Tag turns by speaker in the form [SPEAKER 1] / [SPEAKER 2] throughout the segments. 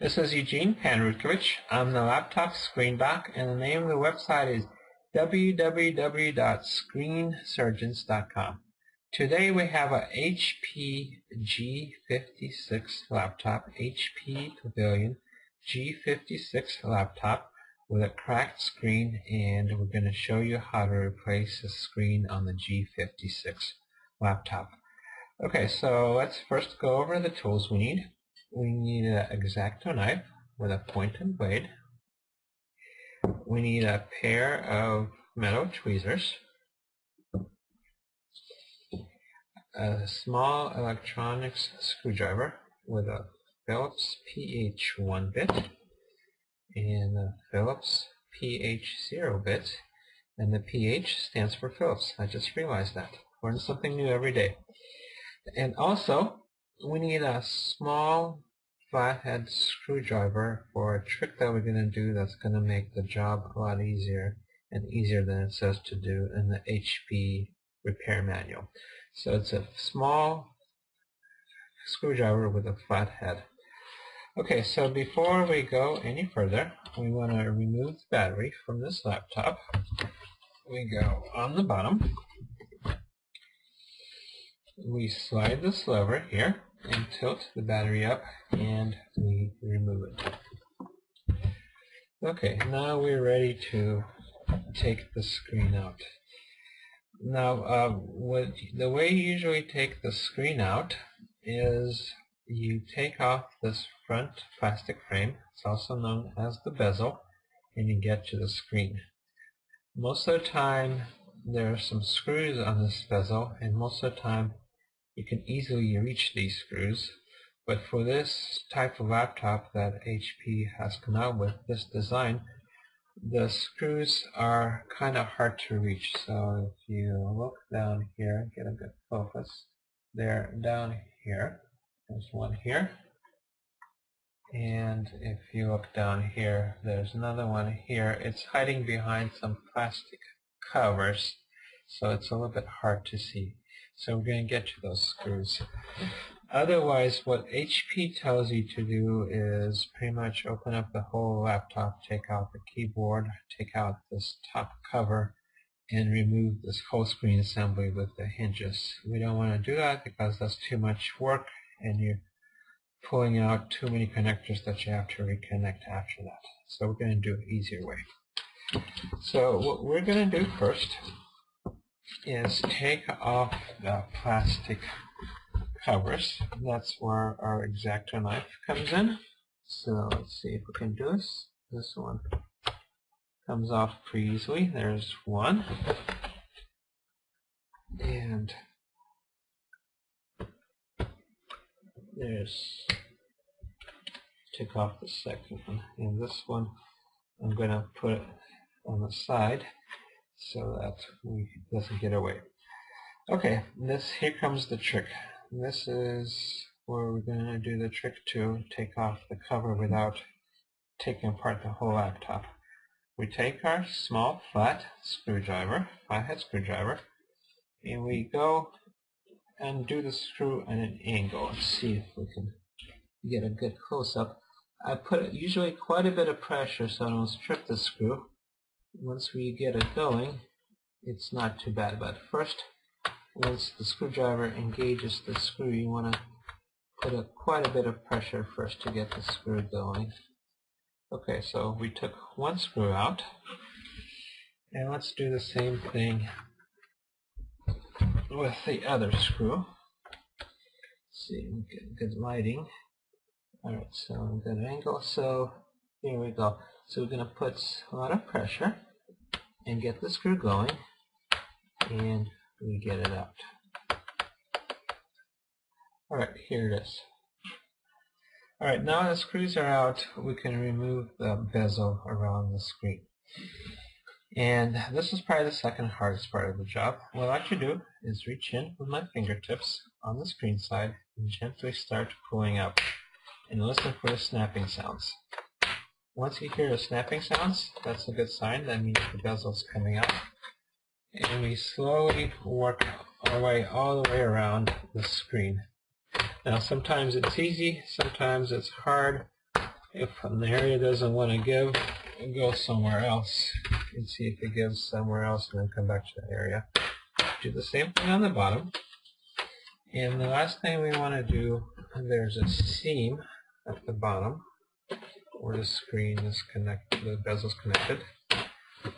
[SPEAKER 1] This is Eugene Panrutkovich. I'm the laptop screen doc, and the name of the website is www.screensurgeons.com. Today we have a HP G56 laptop, HP Pavilion G56 laptop with a cracked screen and we're going to show you how to replace the screen on the G56 laptop. Okay, so let's first go over the tools we need. We need an X-Acto knife with a point and blade. We need a pair of metal tweezers, a small electronics screwdriver with a Phillips PH1 bit and a Phillips PH0 bit and the PH stands for Phillips. I just realized that. Learn something new every day. And also we need a small flathead screwdriver for a trick that we're going to do that's going to make the job a lot easier and easier than it says to do in the HP repair manual. So it's a small screwdriver with a flat head. Okay, so before we go any further, we want to remove the battery from this laptop. We go on the bottom. We slide this lever here and tilt the battery up and we remove it. Okay, now we're ready to take the screen out. Now, uh, what, the way you usually take the screen out is you take off this front plastic frame, it's also known as the bezel, and you get to the screen. Most of the time there are some screws on this bezel, and most of the time you can easily reach these screws. But for this type of laptop that HP has come out with, this design, the screws are kind of hard to reach. So if you look down here, get a good focus, they're down here. There's one here. And if you look down here, there's another one here. It's hiding behind some plastic covers, so it's a little bit hard to see. So we're going to get to those screws. Otherwise, what HP tells you to do is pretty much open up the whole laptop, take out the keyboard, take out this top cover, and remove this whole screen assembly with the hinges. We don't want to do that because that's too much work and you're pulling out too many connectors that you have to reconnect after that. So we're going to do it easier way. So what we're going to do first is take off the plastic covers. That's where our X-Acto knife comes in. So let's see if we can do this. This one comes off pretty easily. There's one. And there's take off the second one. And this one I'm going to put it on the side so that we doesn't get away. Okay, this here comes the trick. This is where we're going to do the trick to take off the cover without taking apart the whole laptop. We take our small flat screwdriver, flathead screwdriver, and we go and do the screw at an angle and see if we can get a good close-up. I put usually quite a bit of pressure so I don't strip the screw once we get it going, it's not too bad. But first, once the screwdriver engages the screw, you want to put a, quite a bit of pressure first to get the screw going. Okay, so we took one screw out. And let's do the same thing with the other screw. Let's see, get good lighting. Alright, so good angle. So here we go. So we're going to put a lot of pressure and get the screw going and we get it out. Alright, here it is. Alright, now the screws are out, we can remove the bezel around the screen. And this is probably the second hardest part of the job. What I like to do is reach in with my fingertips on the screen side and gently start pulling up and listen for the snapping sounds. Once you hear the snapping sounds, that's a good sign. That means the bezel is coming out. And we slowly work our way all the way around the screen. Now sometimes it's easy, sometimes it's hard. if an area doesn't want to give, go somewhere else and see if it gives somewhere else and then come back to that area. Do the same thing on the bottom. And the last thing we want to do, there's a seam at the bottom where the screen is connected, the bezel is connected.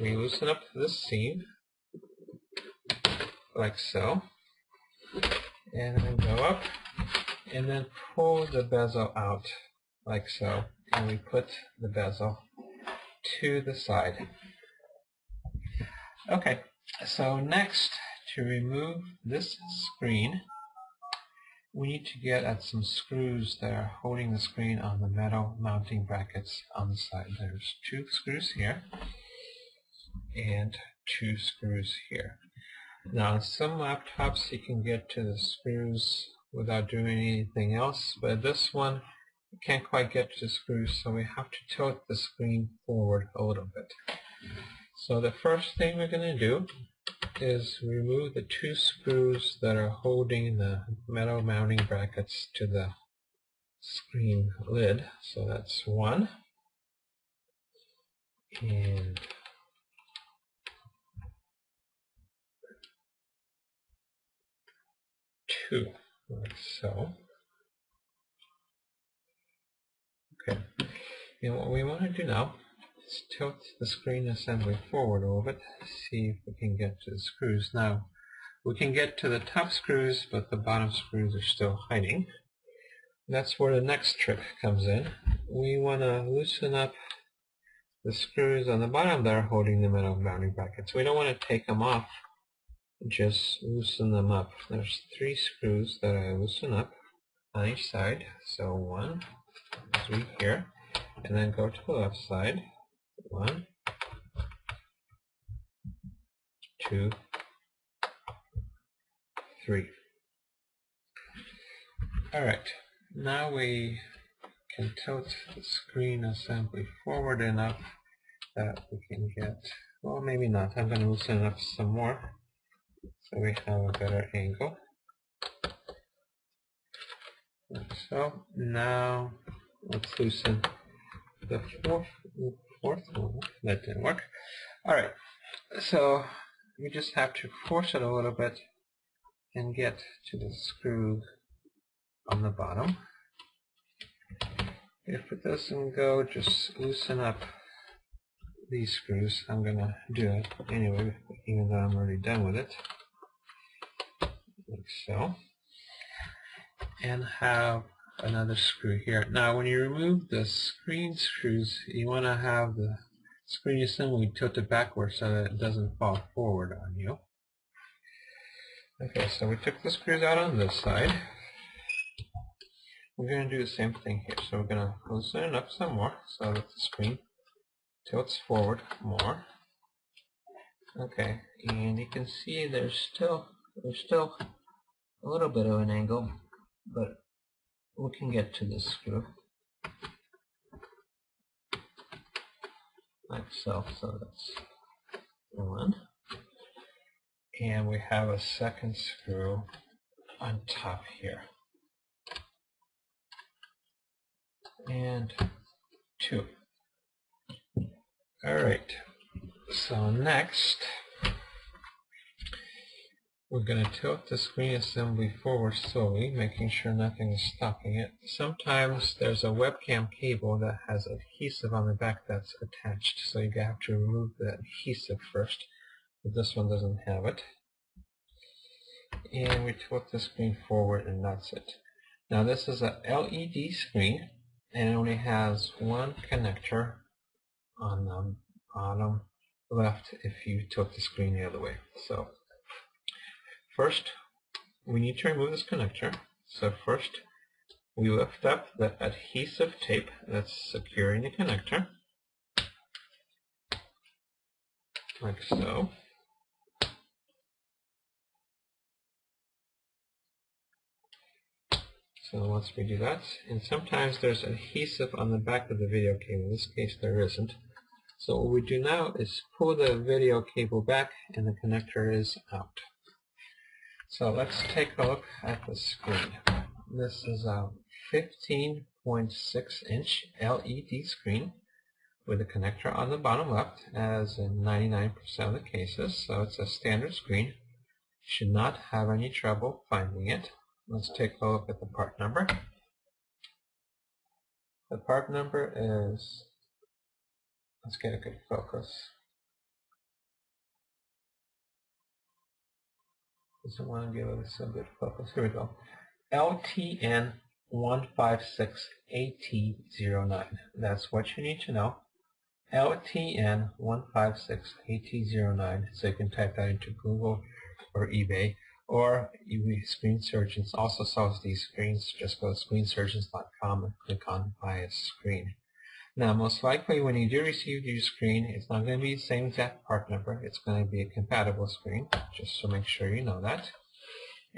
[SPEAKER 1] We loosen up this seam like so and then go up and then pull the bezel out like so and we put the bezel to the side. Okay, so next to remove this screen we need to get at some screws that are holding the screen on the metal mounting brackets on the side. There's two screws here and two screws here. Now some laptops you can get to the screws without doing anything else, but this one we can't quite get to the screws so we have to tilt the screen forward a little bit. So the first thing we're going to do is remove the two screws that are holding the metal mounting brackets to the screen lid. So that's one and two, like so. Okay, and what we want to do now is tilt the screen assembly forward a little bit, see if we can get to the screws. Now, we can get to the top screws, but the bottom screws are still hiding. That's where the next trick comes in. We want to loosen up the screws on the bottom that are holding the metal mounting brackets. We don't want to take them off just loosen them up. There's three screws that I loosen up on each side. So one, three here, and then go to the left side. One, two, three. Alright, now we can tilt the screen assembly forward enough that we can get, well maybe not, I'm going to loosen it up some more so we have a better angle. So now let's loosen the fourth That didn't work. Alright, so we just have to force it a little bit and get to the screw on the bottom. If it doesn't go, just loosen up these screws. I'm gonna do it anyway, even though I'm already done with it like so and have another screw here. Now when you remove the screen screws you want to have the screen assembly tilted backwards so that it doesn't fall forward on you. Okay, so we took the screws out on this side. We're going to do the same thing here. So we're going to loosen it up some more so that the screen tilts forward more. Okay, and you can see there's still there's still a little bit of an angle, but we can get to this screw. Like so, so that's one. And we have a second screw on top here. And two. Alright, so next we're going to tilt the screen assembly forward slowly, making sure nothing is stopping it. Sometimes there's a webcam cable that has adhesive on the back that's attached, so you have to remove the adhesive first, but this one doesn't have it. And we tilt the screen forward and that's it. Now this is a LED screen and it only has one connector on the bottom left if you tilt the screen the other way. So First, we need to remove this connector. So first, we lift up the adhesive tape that's securing the connector. Like so. So once we do that, and sometimes there's adhesive on the back of the video cable. In this case, there isn't. So what we do now is pull the video cable back and the connector is out. So let's take a look at the screen. This is a 15.6 inch LED screen with a connector on the bottom left as in 99% of the cases. So it's a standard screen. Should not have any trouble finding it. Let's take a look at the part number. The part number is let's get a good focus doesn't want to give us a good focus. Here we go. LTN 156AT09 that's what you need to know. LTN 156AT09 so you can type that into Google or eBay or Screen Surgeons also sells these screens. Just go to screensurgeons.com and click on buy a screen now most likely when you do receive your screen it's not going to be the same exact part number it's going to be a compatible screen just to make sure you know that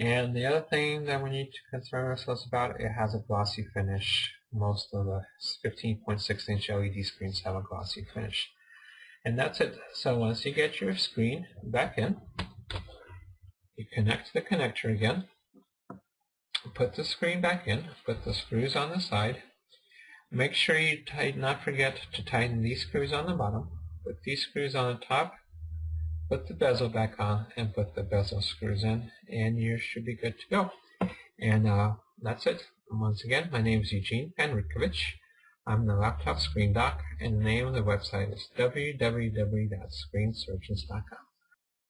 [SPEAKER 1] and the other thing that we need to concern ourselves about, it has a glossy finish. Most of the 15.6 inch LED screens have a glossy finish. And that's it. So once you get your screen back in, you connect the connector again, put the screen back in, put the screws on the side. Make sure you tighten, not forget to tighten these screws on the bottom, put these screws on the top, put the bezel back on and put the bezel screws in and you should be good to go. And uh, that's it. Once again, my name is Eugene Panrikovich. I'm the laptop screen doc and the name of the website is www.screensurgeons.com.